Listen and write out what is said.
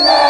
Amen.